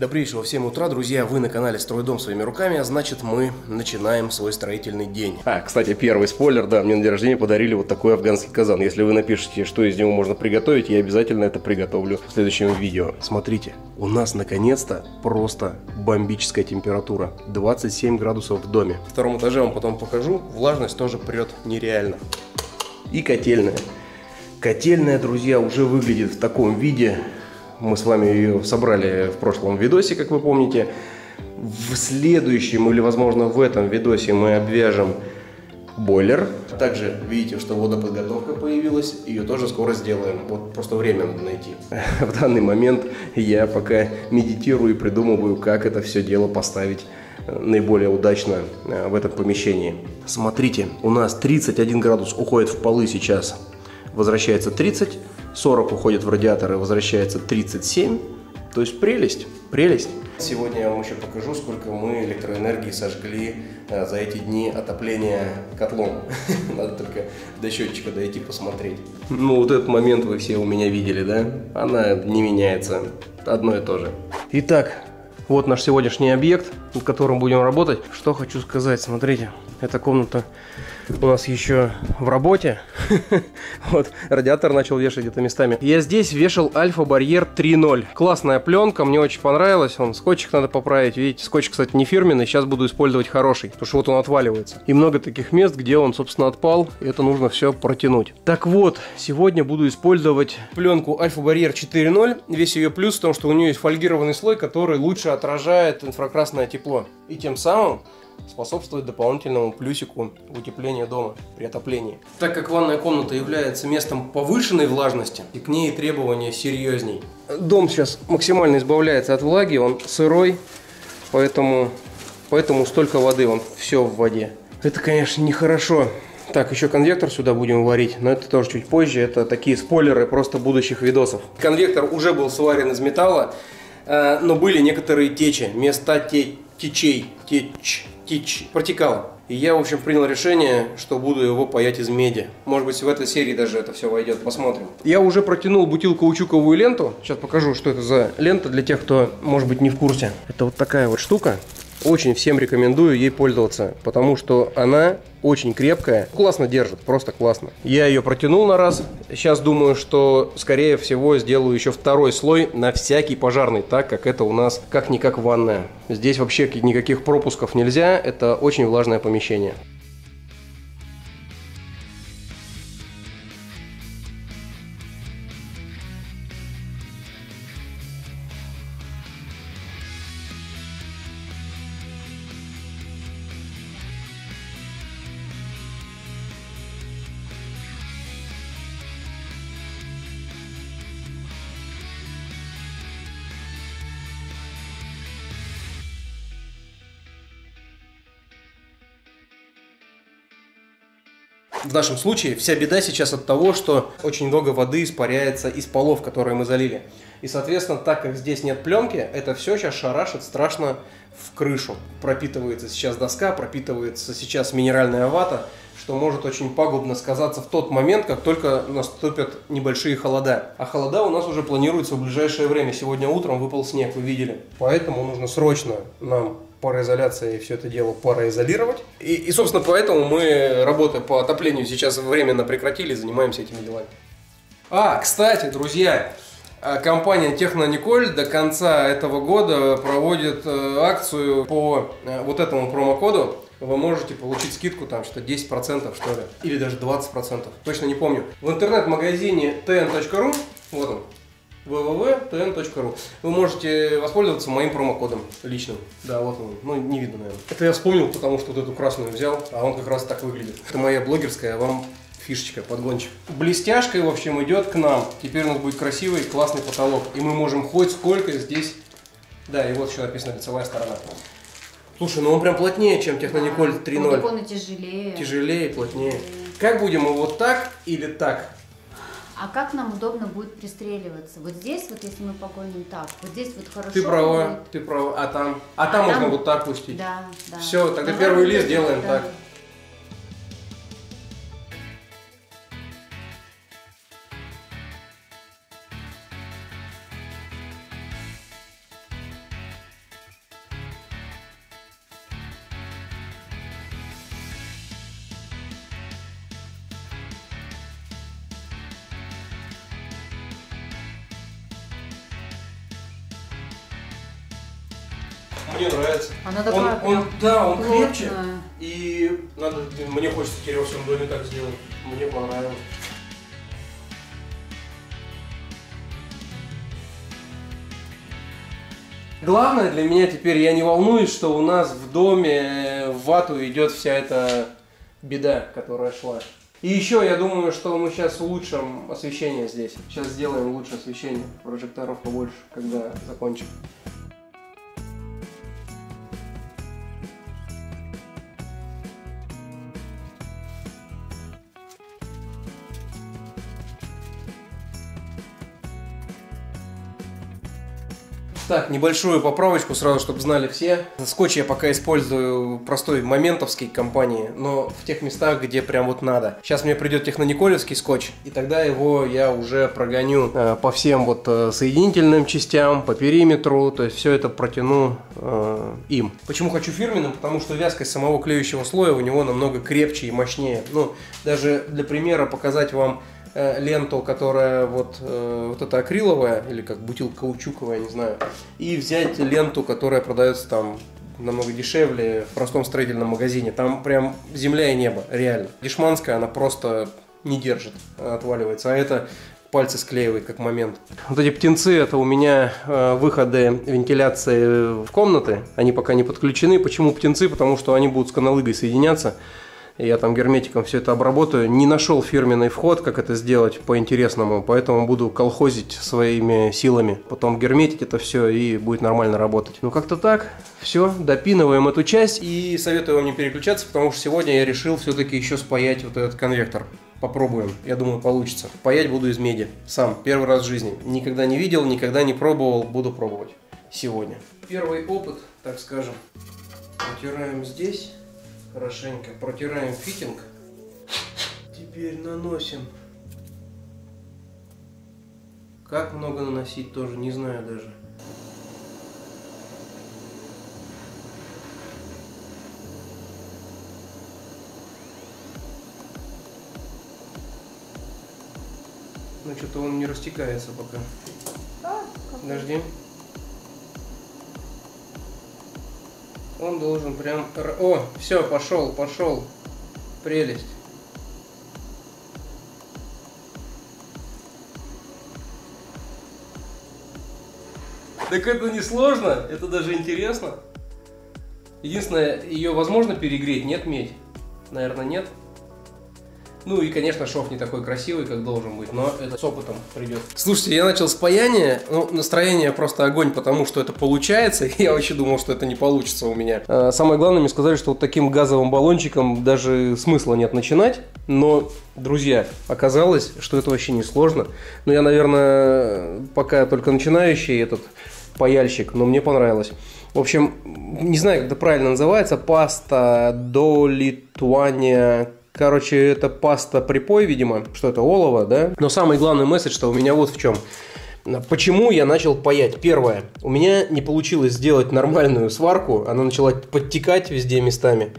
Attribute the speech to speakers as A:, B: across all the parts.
A: Добрейшего всем утра, друзья, вы на канале Стройдом своими руками, а значит мы начинаем свой строительный день. А, кстати, первый спойлер, да, мне на день рождения подарили вот такой афганский казан. Если вы напишите, что из него можно приготовить, я обязательно это приготовлю в следующем видео. Смотрите, у нас наконец-то просто бомбическая температура, 27 градусов в доме. В втором этаже вам потом покажу, влажность тоже прет нереально. И котельная. Котельная, друзья, уже выглядит в таком виде, мы с вами ее собрали в прошлом видосе, как вы помните. В следующем или, возможно, в этом видосе мы обвяжем бойлер. Также видите, что водоподготовка появилась, ее тоже скоро сделаем. Вот просто время надо найти. В данный момент я пока медитирую и придумываю, как это все дело поставить э, наиболее удачно э, в этом помещении. Смотрите, у нас 31 градус уходит в полы сейчас, возвращается 30, 40 уходит в радиатор и возвращается 37. То есть прелесть, прелесть. Сегодня я вам еще покажу, сколько мы электроэнергии сожгли э, за эти дни отопления котлом. Надо только до счетчика дойти посмотреть. Ну, вот этот момент вы все у меня видели, да? Она не меняется. Одно и то же. Итак, вот наш сегодняшний объект, над которым будем работать. Что хочу сказать, смотрите, эта комната у нас еще в работе. вот, радиатор начал вешать где-то местами. Я здесь вешал Альфа Барьер 3.0. Классная пленка, мне очень понравилась. Он скотчик надо поправить. Видите, скотч, кстати, не фирменный. Сейчас буду использовать хороший, потому что вот он отваливается. И много таких мест, где он, собственно, отпал. И это нужно все протянуть. Так вот, сегодня буду использовать пленку Альфа Барьер 4.0. Весь ее плюс в том, что у нее есть фольгированный слой, который лучше отражает инфракрасное тепло. И тем самым способствует дополнительному плюсику утепления дома при отоплении. Так как ванная комната является местом повышенной влажности, и к ней требования серьезней. Дом сейчас максимально избавляется от влаги, он сырой, поэтому, поэтому столько воды, он все в воде. Это, конечно, нехорошо. Так, еще конвектор сюда будем варить, но это тоже чуть позже. Это такие спойлеры просто будущих видосов. Конвектор уже был сварен из металла, э, но были некоторые течи, места те, течей, теч, теч, протекало. И я, в общем, принял решение, что буду его паять из меди. Может быть, в этой серии даже это все войдет. Посмотрим. Я уже протянул бутилку каучуковую ленту. Сейчас покажу, что это за лента для тех, кто, может быть, не в курсе. Это вот такая вот штука. Очень всем рекомендую ей пользоваться, потому что она очень крепкая, классно держит, просто классно. Я ее протянул на раз, сейчас думаю, что скорее всего сделаю еще второй слой на всякий пожарный, так как это у нас как-никак ванная. Здесь вообще никаких пропусков нельзя, это очень влажное помещение. В нашем случае вся беда сейчас от того, что очень много воды испаряется из полов, которые мы залили. И, соответственно, так как здесь нет пленки, это все сейчас шарашит страшно в крышу. Пропитывается сейчас доска, пропитывается сейчас минеральная вата, что может очень пагубно сказаться в тот момент, как только наступят небольшие холода. А холода у нас уже планируются в ближайшее время. Сегодня утром выпал снег, вы видели. Поэтому нужно срочно нам пароизоляции все это дело пароизолировать. И, и, собственно, поэтому мы, работая по отоплению, сейчас временно прекратили, занимаемся этими делами. А, кстати, друзья, а, компания Технониколь до конца этого года проводит э, акцию по э, вот этому промокоду. Вы можете получить скидку там что 10% что ли, или даже 20%, точно не помню. В интернет-магазине tn.ru, вот он, www.tn.ru. Вы можете воспользоваться моим промокодом личным. Да, вот он. Ну, не видно, наверное. Это я вспомнил, потому что вот эту красную взял, а он как раз так выглядит. Это моя блогерская, а вам фишечка, подгончик. Блестяшкой, в общем, идет к нам. Теперь у нас будет красивый, классный потолок. И мы можем хоть сколько здесь... Да, и вот еще написано лицевая сторона. Слушай, ну он прям плотнее, чем Технониколь 3.0. Ну,
B: он тяжелее.
A: Тяжелее, плотнее. Как будем его вот так или так?
B: А как нам удобно будет пристреливаться? Вот здесь, вот если мы погоним так, вот здесь вот хорошо.
A: Ты права, будет. ты права. А там? А, а там, там можно вот так пустить.
B: Да, да.
A: Все, тогда Давай первый лист делаем да. так. Мне нравится.
B: Она такая
A: он, он, да, он
B: плотная.
A: крепче. И надо, мне хочется теперь во всем доме так сделать. Мне понравилось. Главное для меня теперь, я не волнуюсь, что у нас в доме в вату идет вся эта беда, которая шла. И еще я думаю, что мы сейчас улучшим освещение здесь. Сейчас сделаем лучшее освещение, прожекторов побольше, когда закончим. Так, небольшую поправочку сразу, чтобы знали все. Скотч я пока использую простой моментовской компании, но в тех местах, где прям вот надо. Сейчас мне придет технониколевский скотч, и тогда его я уже прогоню э, по всем вот э, соединительным частям, по периметру, то есть все это протяну э, им. Почему хочу фирменным? Потому что вязкость самого клеющего слоя у него намного крепче и мощнее. Ну, даже для примера показать вам Э, ленту, которая вот, э, вот эта акриловая, или как бутилка каучуковая, не знаю, и взять ленту, которая продается там намного дешевле в простом строительном магазине. Там прям земля и небо, реально. Дешманская, она просто не держит, отваливается. А это пальцы склеивает как момент. Вот эти птенцы, это у меня э, выходы вентиляции в комнаты. Они пока не подключены. Почему птенцы? Потому что они будут с каналыгой соединяться я там герметиком все это обработаю. Не нашел фирменный вход, как это сделать по-интересному, поэтому буду колхозить своими силами. Потом герметить это все и будет нормально работать. Ну как-то так. Все, допинываем эту часть и советую вам не переключаться, потому что сегодня я решил все-таки еще спаять вот этот конвектор. Попробуем. Я думаю, получится. Паять буду из меди. Сам. Первый раз в жизни. Никогда не видел, никогда не пробовал. Буду пробовать. Сегодня. Первый опыт, так скажем. Натираем здесь хорошенько протираем фитинг. Теперь наносим. Как много наносить тоже не знаю даже. Ну что-то он не растекается пока. Подожди. Он должен прям... О, все, пошел, пошел. Прелесть. Так это не сложно, это даже интересно. Единственное, ее возможно перегреть, нет медь? Наверное, нет. Ну и, конечно, шов не такой красивый, как должен быть, но это с опытом придет. Слушайте, я начал с паяния, ну, настроение просто огонь, потому что это получается, я вообще думал, что это не получится у меня. А, самое главное, мне сказали, что вот таким газовым баллончиком даже смысла нет начинать, но, друзья, оказалось, что это вообще не сложно. Ну, я, наверное, пока только начинающий этот паяльщик, но мне понравилось. В общем, не знаю, как это правильно называется, паста до литуания Короче, это паста припой, видимо, что это олово, да? Но самый главный месседж, что у меня вот в чем. Почему я начал паять? Первое. У меня не получилось сделать нормальную сварку. Она начала подтекать везде местами.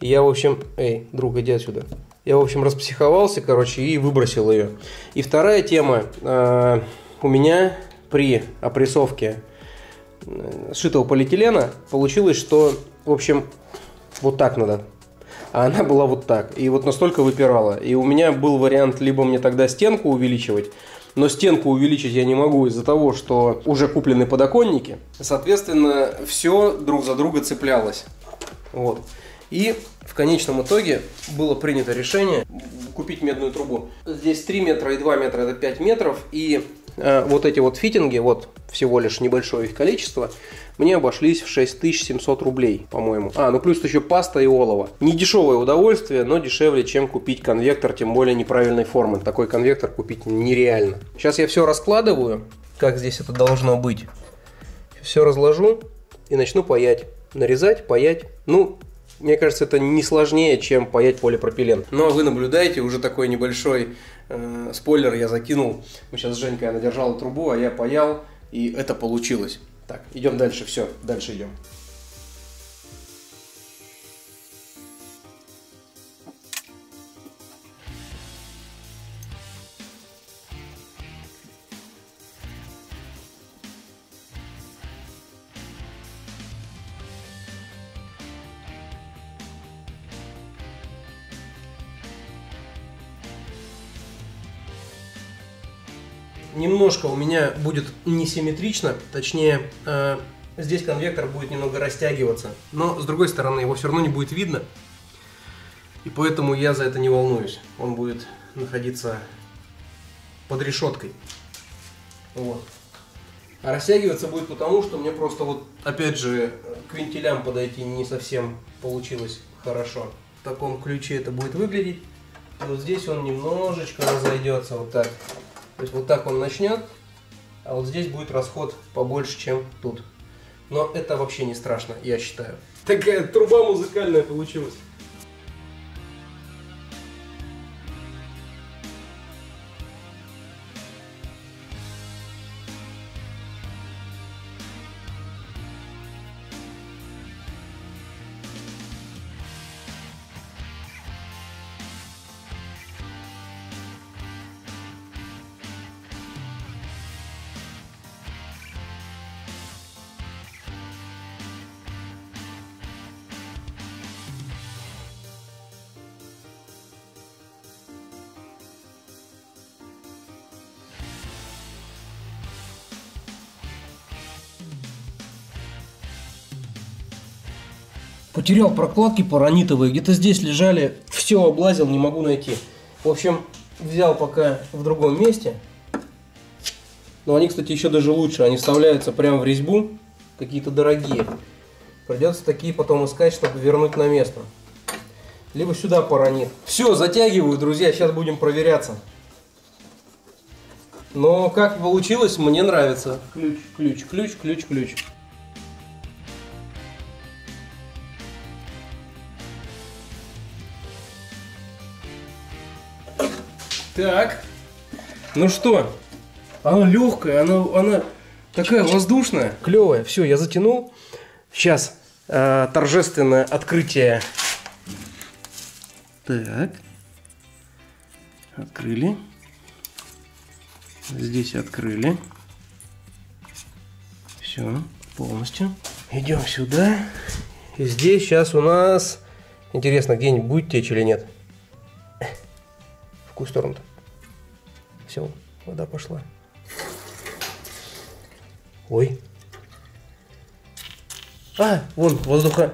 A: я, в общем... Эй, друг, иди отсюда. Я, в общем, распсиховался, короче, и выбросил ее. И вторая тема. Э, у меня при опрессовке э, сшитого полиэтилена получилось, что, в общем, вот так надо а она была вот так. И вот настолько выпирала. И у меня был вариант, либо мне тогда стенку увеличивать, но стенку увеличить я не могу из-за того, что уже куплены подоконники. Соответственно, все друг за друга цеплялось. Вот. И в конечном итоге было принято решение купить медную трубу. Здесь 3 метра и 2 метра это 5 метров. И э, вот эти вот фитинги, вот всего лишь небольшое их количество, мне обошлись в 6700 рублей, по-моему. А, ну плюс еще паста и олово. Не дешевое удовольствие, но дешевле, чем купить конвектор, тем более неправильной формы. Такой конвектор купить нереально. Сейчас я все раскладываю, как здесь это должно быть. Все разложу и начну паять. Нарезать, паять. Ну, мне кажется, это не сложнее, чем паять полипропилен. Ну, а вы наблюдаете, уже такой небольшой э, спойлер я закинул. Мы сейчас с Женькой, она держала трубу, а я паял, и это получилось. Так, идем дальше, все, дальше идем. Немножко у меня будет несимметрично, точнее, э, здесь конвектор будет немного растягиваться, но с другой стороны его все равно не будет видно, и поэтому я за это не волнуюсь. Он будет находиться под решеткой. Вот. А растягиваться будет потому, что мне просто вот, опять же, к вентилям подойти не совсем получилось хорошо. В таком ключе это будет выглядеть. И вот здесь он немножечко разойдется вот так. То есть вот так он начнет, а вот здесь будет расход побольше, чем тут. Но это вообще не страшно, я считаю. Такая труба музыкальная получилась. Потерял прокладки паранитовые, где-то здесь лежали, все облазил, не могу найти. В общем, взял пока в другом месте. Но они, кстати, еще даже лучше, они вставляются прямо в резьбу, какие-то дорогие. Придется такие потом искать, чтобы вернуть на место. Либо сюда паранит. Все, затягиваю, друзья, сейчас будем проверяться. Но как получилось, мне нравится. Ключ, ключ, ключ, ключ, ключ. Так. Ну что? Она легкая, она, она такая воздушная, клевая. Все, я затянул. Сейчас э, торжественное открытие. Так. Открыли. Здесь открыли. Все, полностью. Идем сюда. И здесь сейчас у нас... Интересно, где-нибудь будет течь или нет? какую сторону-то? Все, вода пошла. Ой. А, вон, воздуха.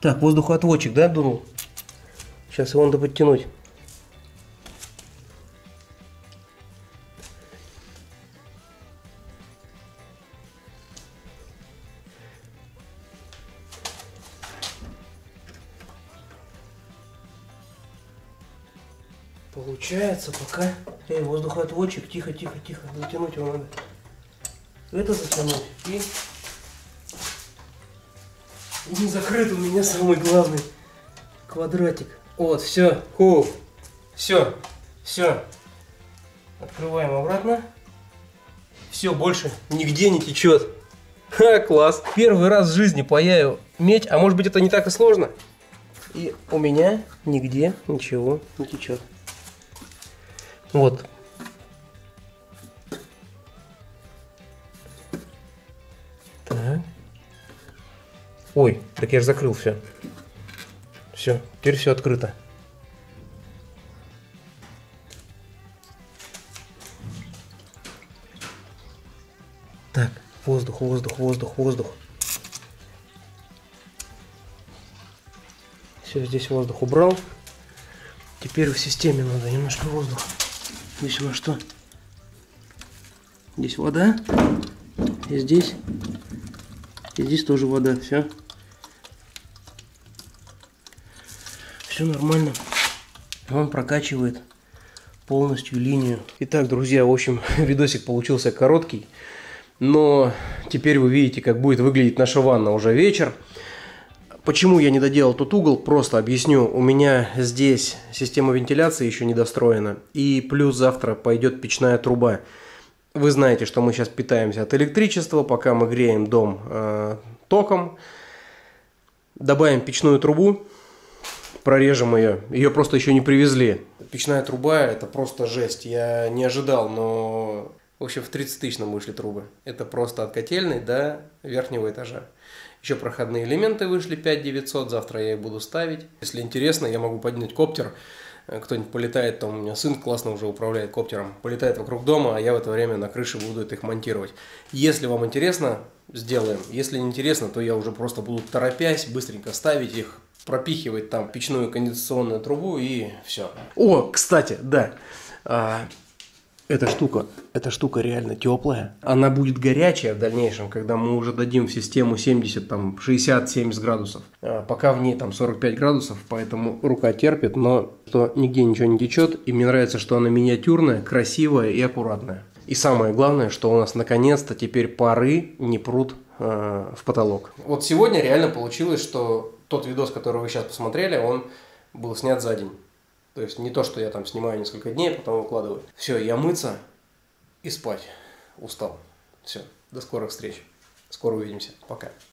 A: Так, воздухоотводчик, да, дунул? Сейчас его надо подтянуть. Получается пока... Эй, воздухоотводчик, тихо, тихо, тихо. Затянуть его надо. Это затянуть. И... Не закрыт у меня самый главный квадратик. Вот, все, ху. Все, все. Открываем обратно. Все, больше нигде не течет. Ха, класс. Первый раз в жизни паяю медь, а может быть это не так и сложно. И у меня нигде ничего не течет. Вот. Так. Ой, так я же закрыл все. Все, теперь все открыто. Так, воздух, воздух, воздух, воздух. Все, здесь воздух убрал. Теперь в системе надо немножко воздуха. Здесь нас что? Здесь вода. И здесь. И здесь тоже вода. Все. Все нормально. Он прокачивает полностью линию. Итак, друзья, в общем, видосик получился короткий. Но теперь вы видите, как будет выглядеть наша ванна уже вечер. Почему я не доделал тот угол, просто объясню. У меня здесь система вентиляции еще не достроена. И плюс завтра пойдет печная труба. Вы знаете, что мы сейчас питаемся от электричества, пока мы греем дом э, током. Добавим печную трубу, прорежем ее. Ее просто еще не привезли. Печная труба это просто жесть. Я не ожидал, но в общем в 30 тысяч нам вышли трубы. Это просто от котельной до верхнего этажа. Еще проходные элементы вышли 5900, завтра я их буду ставить. Если интересно, я могу поднять коптер, э, кто-нибудь полетает, там у меня сын классно уже управляет коптером, полетает вокруг дома, а я в это время на крыше буду их монтировать. Если вам интересно, сделаем. Если не интересно, то я уже просто буду торопясь, быстренько ставить их, пропихивать там печную кондиционную трубу и все. О, кстати, да. Эта штука, эта штука реально теплая. Она будет горячая в дальнейшем, когда мы уже дадим в систему 70, там, 60-70 градусов. А пока в ней там 45 градусов, поэтому рука терпит, но что нигде ничего не течет. И мне нравится, что она миниатюрная, красивая и аккуратная. И самое главное, что у нас наконец-то теперь пары не прут э, в потолок. Вот сегодня реально получилось, что тот видос, который вы сейчас посмотрели, он был снят за день. То есть не то, что я там снимаю несколько дней, а потом выкладываю. Все, я мыться и спать. Устал. Все. До скорых встреч. Скоро увидимся. Пока.